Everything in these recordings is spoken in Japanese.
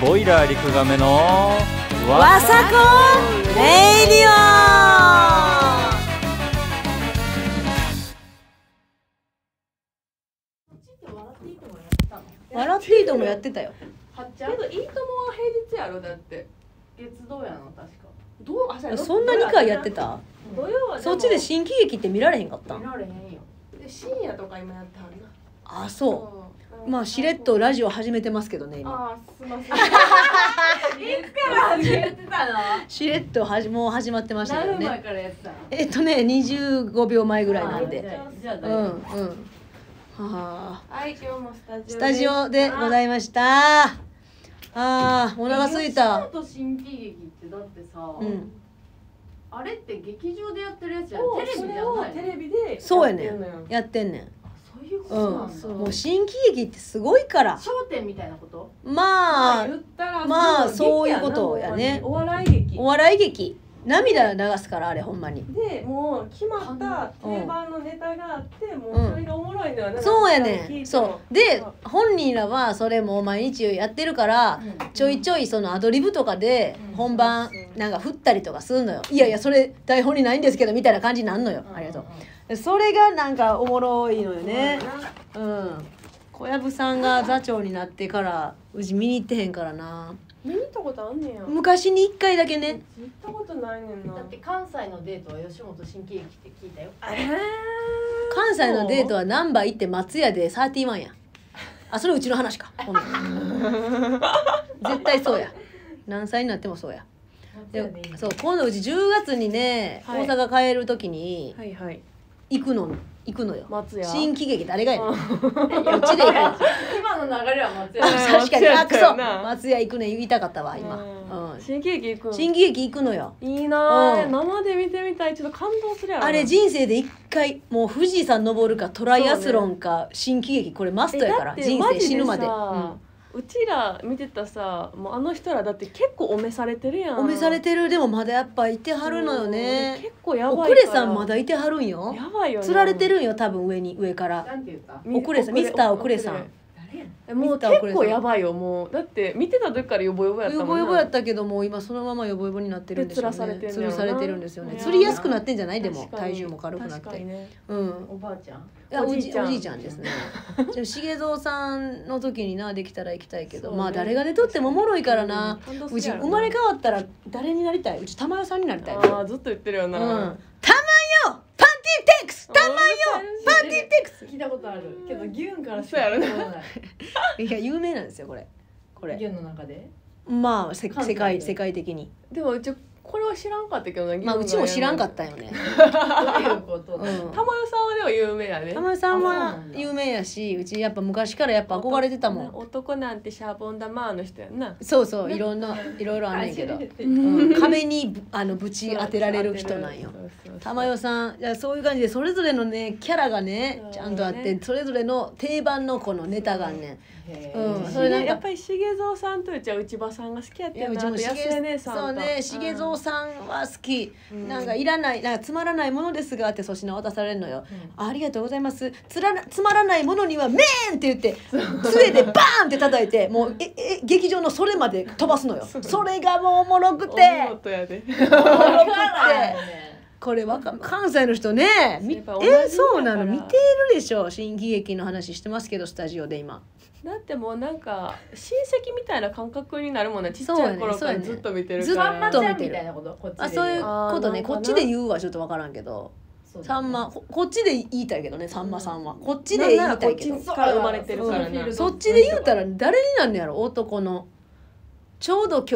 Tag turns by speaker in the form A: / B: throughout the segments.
A: ボイラー陸亀の
B: わさこレイディオ。笑っていいともやってたよ。
C: けどいいともは平日やろ？だって
D: 月土やの確か。
C: どう？朝
B: そんな2回やってた？
C: 土曜は
B: そっちで新喜劇って見られへんかった？ん
D: 見られへんよ。
C: で深夜とか今やってはるな
B: あそう。まあしれっとラジオ始めてますけどね今。
C: あーすいません。
D: いつから始めてたの？
B: しれっとはじもう始まってましたけど
D: 何分前
B: ね。
D: からやってたの
B: えっとね25秒前ぐらいなん
D: あ
B: でうんうん。はあ。
C: はい今日もスタジオ
B: スタジオでございました。あーお腹すいた。
D: 吉本新喜劇ってだってさ、
B: うん。
D: あれって劇場でやってるやつじゃん
C: を
D: テレビじゃない
C: テレビで
B: そうやねん。
C: ってんのよ。
B: やってんねん
D: いうこと
B: うん
D: なんだ、
B: もう新喜劇ってすごいから。
D: 商店みたいなこと？
B: まあ
C: 言ったら
B: まあ
C: そ
B: そういうことやね。
C: お笑い劇。
B: お笑い劇。涙流すからあれほんまに。
C: でもう決まった定番のネタがあってもうそれがおもろいのよね。
B: そうや
C: 聞
B: ねんそう。で本人らはそれも毎日やってるからちょいちょいそのアドリブとかで
D: うん。
B: 本番なんか振ったりとかするのよ。いやいやそれ台本にないんですけどみたいな感じになんのよ。ありがとうそれがなんかおもろいのよね。うん。小籔さんが座長になってからうち見に行ってへんからな。
C: 見に行ったことあんねんや。
B: 昔に一回だけね。
C: 行ったことないねんな。
D: だって関西のデートは吉本新喜劇って聞いたよ。
C: えー。
B: 関西のデートは難波行って松屋で31や。あそれうちの話か。絶対そうや。何歳になってもそうや。でそう今度うち10月にね、
C: はい。
B: 大阪帰る時に
C: はいはい
B: 行くの。行くのよ。
C: 松屋。
B: 新喜劇誰がやねん
C: うん。
B: こっちで行くの
D: 今の流れは松
B: あ
D: 屋
B: 確かに。あくそ
C: 松屋
B: 行くね言いたかったわ今、
C: うん。
B: うん、
C: 新喜劇行く。ん
B: 新喜劇行くのよ。
C: いいなあ
B: うん。
C: 生で見てみたい。ちょっと感動するやろ。
B: あれ人生で一回もう富士山登るかトライアスロンか新喜劇これマストやから。人生死ぬまで、
C: マうちら見てたさもうあの人らだって結構お召されてるやん。
B: うん、お召されてるでもまだやっぱいてはるのよね。
C: 結構やばい
B: お
C: から。
B: くれさんまだいてはるんよ。
C: やばいよね。
B: 釣られてるんよ多分上に上から。おくれさんミスターおくれさん
C: もう結構やばいよもう。だって見てた時からヨボヨボやったもんな。
B: ヨボヨボやったけどもう今そのままヨボヨボになってるんですよね。
C: で吊らされてんのよな。
B: 吊るされてるんですよね。
C: ね。
B: 釣りやすくなってんじゃない？でも体重も軽くなって。
C: ね。
B: うん。
D: おばあちゃん？
B: おじ
C: おじいちゃん。
B: ですね。でも重蔵さんの時になできたら行きたいけど、
C: ね。
B: まあ誰が出とってもおもろいからな、
C: うん
B: うち生まれ変わったら誰になりたい？うち玉代さんになりたい。うん
C: ああずっと言ってるよな、
B: 玉代パンティーテックス玉代パンティーテックス。
D: 聞いたことある。けどギュンからし
C: そうやろな
D: 聞いたことない。
B: いや有名なんですよこれ。これ。
D: ギュンの中で？
B: まあせ世界世界的に。
C: でもうちこれは知らんかったけどな
B: まあうちも知らんか
C: た
B: ったよね、
D: どういうこと？
C: 玉代さんはでも有名やね。
B: 玉代さんは有名やしうちやっぱ昔からやっぱ憧れてたもん。
C: 男なんてシャボン玉の人やんな。
B: そうそういろんないろいろあんねんけど、うん、壁にぶあのぶち当てられる人なんよ。玉代さんいやそういう感じでそれぞれのねキャラがねちゃんとあってそれぞれの定番のこのネタがね。うん。
D: ー。
B: それなんか
C: やっぱり重蔵さんとうちは内場さんが好きやっ
B: いやう
C: たよなあと
B: ちもしげ
C: 安江姉さんと。
B: そうね重蔵さんは好き、
C: うん。
B: なんかいらないなんかつまらないものですがって粗品渡されるのよ、
D: うん。
B: ありがとうございます。つらなつまらないものには「メーン!」って言って杖でバーンって叩いてもうええ劇場のそれまで飛ばすのよ。それがもうおもろくて。これわか関西の人ねえそうなの。見てるでしょ。新喜劇の話してますけどスタジオで今
C: だってもうなんか親戚みたいな感覚になるもんね。ちっちゃい頃からずっと見てるから。
B: ずっと
D: さんまちゃんみたいなことこっちで
B: あそういうことね。
C: なんかな
B: こっちで言うはちょっとわからんけど。
D: そうだね。
B: さんまここっちで言いたいけどねさんまさんは。こっちで言いたいけど。
C: なんならこっちから生まれてるからな。
B: そっちで言うたら誰になんのやろ？男のちょうど今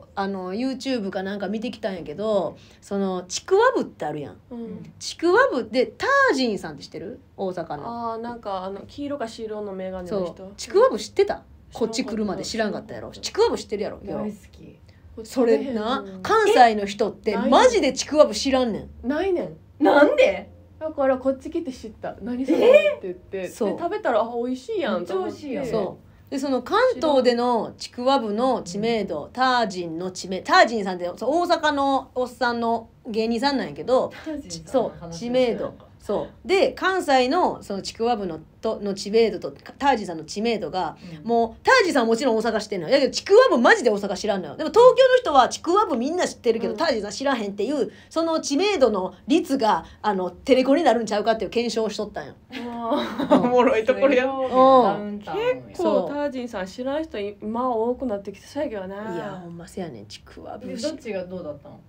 B: 日あの YouTube かなんか見てきたんやけどそのちくわぶってあるやん。
C: うん。
B: ちくわぶでタージンさんって知ってる？大阪の。
C: あーなんかあの黄色か白の眼鏡の人。
B: ちくわぶ知ってた？こっち
C: 知らんかった。
B: 来るまで知らんかったやろ。ちくわぶ知ってるやろ
D: 大好き。
B: それな
C: うん
B: 関西の人ってマジでちくわぶ知らんねん。
C: ないねん。
D: なんで？
C: だからこっち来て知った。何それ？って言って。で
B: そう。
C: 食べたらあ美味しいやんと思っ
D: めっちゃ美味しいやん
C: て。
B: そうでその関東でのちくわぶの知名度タージンの知名タージンさんって大阪のおっさんの芸人さんなんやけどそう知名度そう。で関西のそのちくわぶのとの知名度とタージンさんの知名度が
D: うん。
B: もうタージンさんはもちろん大阪知ってんのよ。だけどちくわぶマジで大阪知らんのよ。でも東京の人はちくわぶみんな知ってるけど、
C: うん。
B: タージンさん知らへんっていうその知名度の率があのテレコになるんちゃうかっていう検証をしとったんよ。
C: おもろいところや。結構タージンさん知らん人今多くなってきてそうやけどな。い
B: やほんませやねん。ちくわぶ
D: でどっちがどうだったの？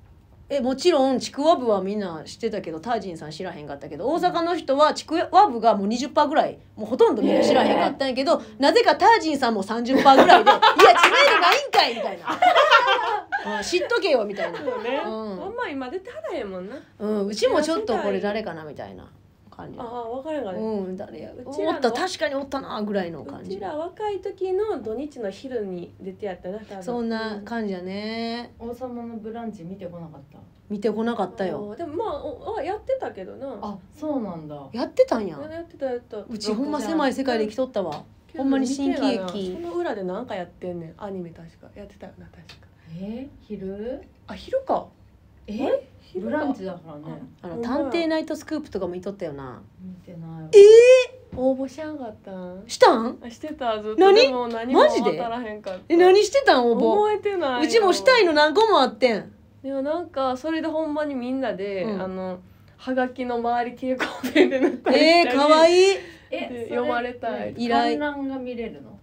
B: えもちろんちくわぶはみんな知ってたけどタージンさん知らへんかったけど大阪の人はちくわぶがもう20%ぐらいもうほとんどみんな知らへんかったんやけど、なぜかタージンさんも30%ぐらいで「いや知名度ないんかい!」みたいな、うん、知っとけよみたいな、
C: そうね、
B: うん。
C: あんま今出てはらへんもんな。
B: うん、うちもちょっとこれ誰かなみたいな感じ。
C: ああ分からんがね、
B: うん誰や。
C: うちらの。
B: おった確かにおったなぐらいの感じ。
C: うちら若い時の土日の昼に出てやった。な多分
B: そんな感じやね。
D: 王様のブランチ見てこなかった。
B: 見てこなかったよ。
C: うんでもまあおあやってたけどな。
D: あそうなんだ。
B: やってたんや。
C: やってたやった。
B: うちほんま狭い世界で生きとったわ。ほんまに新喜劇。
C: その裏で何かやってんねん。アニメ確か。やってたよな確か。
D: え昼？
C: あ昼か。
D: え？ブランチだからね。
B: あの探偵ナイトスクープとかも見とったよな。
D: 見てない
C: 応募しやんかった。ん
B: したん？
C: あしてた。ずっと。
B: 何？
C: でも何も
B: マジで？
C: 当たらへんかった。
B: え何してたん？応募。
C: 覚えてないうよ
B: ちもしたいの何個もあってん。
C: でもなんかそれでほんまにみんなで、
B: うん。
C: あのはがきの周り蛍光ペンで塗ったり
B: えー、かわ
C: い
B: い。い
D: え
C: 読まれたい。
B: 依頼。
D: 観覧が見れるの？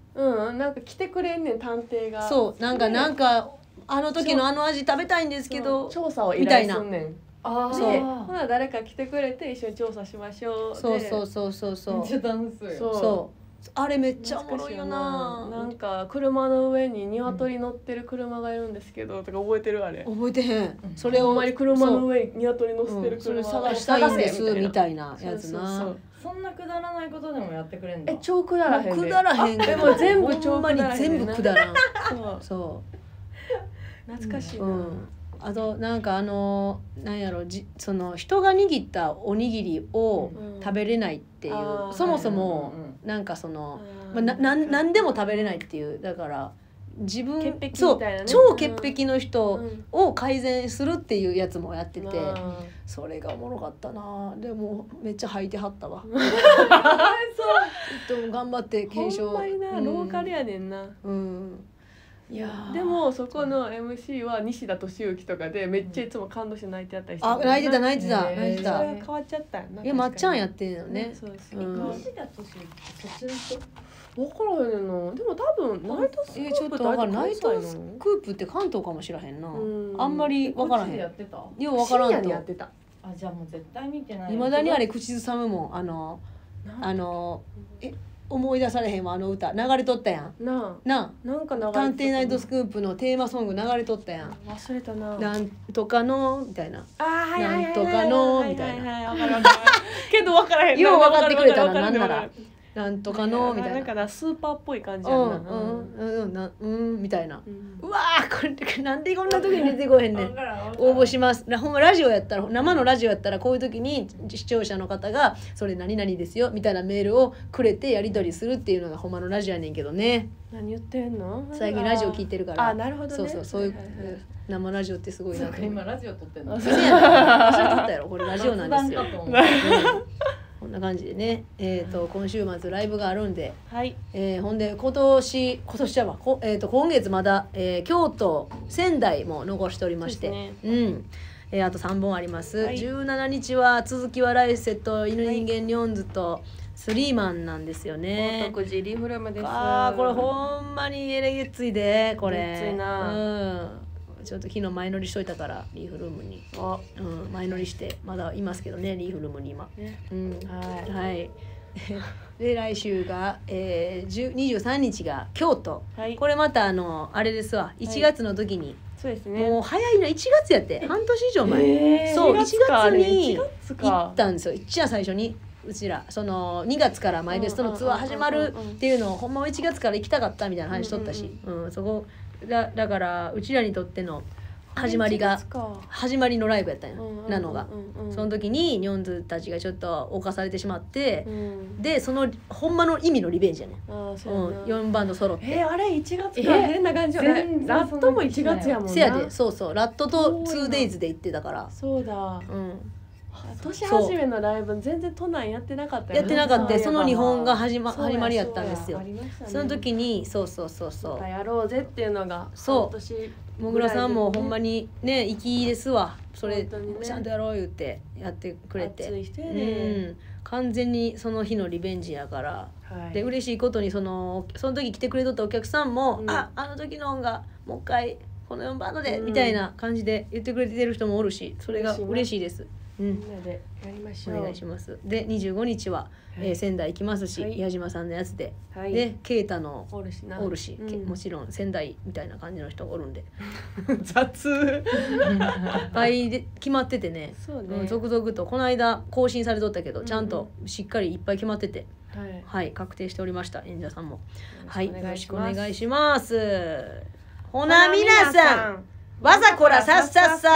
C: うんなんか来てくれんねん探偵が。
B: そうなんかなん
C: か
B: かあの時のあの味食べたいんですけど
C: 調査を依
B: みたいな
C: 頼すんねん。
D: あ
B: そう
C: でほな誰か来てくれて一緒に調査しましょう。
B: そうそう
C: う
B: そうそうそう。
D: めっちゃ楽しそうよ
C: そう。
B: そう。あれめっちゃおもろいよな。
C: なんか車の上に鶏乗ってる車がいるんですけどとか覚えてるあれ。
B: 覚えてへん。
D: うん。
B: それを
C: ほんまに車の上に鶏乗せてる
B: うん。それ
C: 車
B: 探したいんですみ
C: みたい
B: たいなやつ
C: そうそう
B: な。
C: そう。
D: そんなくだらないことでもやってくれんだ
C: え超くだらへんで。
B: くだらへん
C: で。も全部
B: ほんまに全部くだらん。
C: そう。
B: そ
C: 懐かしいうな、
B: うん。あとなんかあのなんやろじその人が握ったおにぎりを
C: うん。
B: 食べれないっていう、
C: あー。
B: そもそも
D: うん。うん
B: なんかその、
C: あー。
B: まあ、ななんなんでも食べれないっていうだから自分
C: 潔癖み
B: そう
C: たいなね。
B: 超潔癖の
C: う
B: 人
C: ん
B: を改善するっていうやつもやってて、
C: あ
B: それがおもろかったな。でもめっちゃ吐いてはったわ。
C: そう。
B: でも頑張って検証。
C: ほんまにな、
B: うん。
C: ローカルやねんな。
B: うん
C: でもそこの MC は西田敏行とかでめっちゃいつも感動して泣いてやったりして
B: あ泣いてた泣いてた。泣いてた。
C: それが変わっちゃったよない
B: やまっちゃんや
C: っ
B: ってんのね。
C: そ
D: 西田敏行そっちの人
C: からへんねんなでも多分ナイトスク
B: えちょっ
C: ープ
B: とわからんナイトス
C: の
B: クープって関東かもしらへんな。
C: うん。
B: あんまりわからへん。
D: ってた？
B: ようわからんと。
C: にやってた。
D: あじゃあもう絶対見てない。
B: いまだにあれ口ずさむもん。あの
C: な
B: あのえ思い出されへんわあの歌。流れとったやん。
C: な
B: な
C: あ。なんか流れ
B: 探偵ナイトスクープのテーマソング流れとったやん。
C: 忘れたな。
B: なんとかのみたいな。
C: あーはいはいはいはい
B: なんとかのみたいな。
C: けど分からへん
B: よう分かってくれたな
C: わかる
B: なんならなんとかのみたいな。
C: なんかなスーパーっぽい感じ
B: う
C: やな。
B: んうんうんうんなうんみたいな。
C: うん。
B: うわーこれなんでこんな時に出てこへんねん。応募します。なほんまラジオやったら生のラジオやったらこういう時に視聴者の方が「それ何々ですよ」みたいなメールをくれてやり取りするっていうのがほんまのラジオやねんけどね。
C: 何言ってんの？
B: 最近ラジオ聞いてるから。
C: あなるほどね。
B: そうそうそういう
C: はいはい。はい
B: 生ラジオってすごいな
D: 今ラジオ撮ってんの。
C: あ
B: そうやねん。忘れとったやろこれラジオなんですよな感じでね。えっ、と今週末ライブがあるんで。
C: はい。
B: えーほんで今年今年はこ、えー、と今月まだ、えー京都仙台も残しておりまして。
C: そうです
B: うん。えーあと3本あります、
C: はい。
B: 17日は続きは来世と犬人間ニョンズとスリーマンなんですよね、
C: 宝徳寺リフルームです。
B: あーこれほんまにエレゲついでこれ。
C: げっついな。
B: うんちょっと昨日前乗りしといたからリーフルームに、
C: あ。
B: うん、前乗りしてまだいますけどねリーフルームに今。
C: ね。
B: うん
C: はい
B: はい。で来週が、えー、10 23日が京都。
C: はい。
B: これまたあのあれですわ。1月の時に、
C: そうですね。
B: もう早いな。1月やって。半年以上前、
C: えー
B: そう
C: 1月か。
B: 1月に
C: 1月
B: 行
C: か
B: ったんですよ。一番最初に。うちら。その2月からマイベストのツアー始まるっていうのをほんまは1月から行きたかったみたいな話しとったし、うんそこだだからうちらにとっての始まり
C: 1
B: が始まりのライブやったんや、なのが。その時にニョンズたちがちょっと侵されてしまって
C: う、ん。
B: でそのほんまの意味のリベンジやね、
C: あーそう
B: うん、
C: やな
B: 4バンド揃って、
C: えーあれ1月か
D: え
C: 変な感じラットも1月やもんな。
B: せやでそうそう。ラットと
C: そうやな。
B: 2days で行ってたから。
C: そうだ。
B: うん
C: 年始めのライブ全然都内やってなかったよ
B: やってなかった。
C: そ
B: の日本が始ま始まりやったんですよ。
C: ね。
B: その時にそうそうそうそ
C: またやろうぜっていうのが
B: そう。もぐらさんもほんま
C: に
B: にね生きですわ。それ
C: ね。
B: ちゃんとやろう言ってやってくれて。う
C: ね。
B: ん。完全にその日のリベンジやから。
C: はい。
B: で嬉しいことにそのその時来てくれとったお客さんも「
C: うん。
B: ああの時の音がもう一回この4バンドで」
C: うん。
B: みたいな感じで言ってくれてる人もおるしそれが
C: 嬉しいな
B: 嬉しいです。うん
C: みん。なでやりましょう。
B: お願いします。で25日は、えー仙台行きますし、
C: はい。
B: 矢島さんのやつで、
C: はい。
B: で啓太の
C: おるしな。
B: おるし、け
C: うん。
B: もちろん仙台みたいな感じの人おるんで。い
C: 雑。
B: っぱいで決まっててね。
C: そうね。
B: うん続々とこの間更新されとったけど、
C: うん。
B: ちゃんとしっかりいっぱい決まってて。
C: はい。
B: はい確定しておりました演者さんも。はいよろしくお
C: い
B: 願いします。ほ
C: ほ
B: な皆さんわざこらさっさっさ